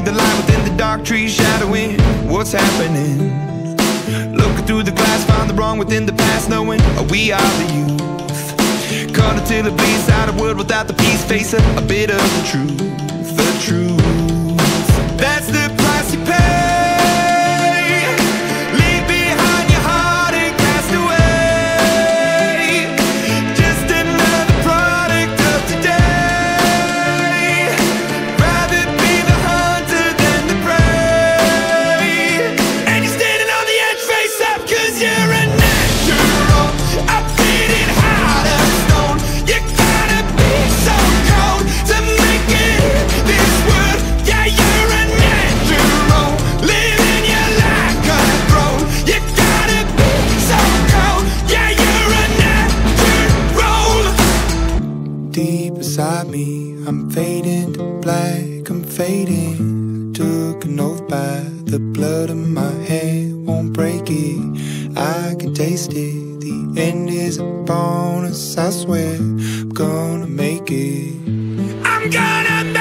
See the light within the dark trees shadowing what's happening? Looking through the glass, find the wrong within the past, knowing we are the youth. Caught until it bleeds out a world without the peace, face a, a bit of the truth, the truth. Inside me, I'm fading to black, I'm fading. Took an oath by the blood in my hand, won't break it. I can taste it. The end is a bonus, I swear. I'm gonna make it. I'm gonna make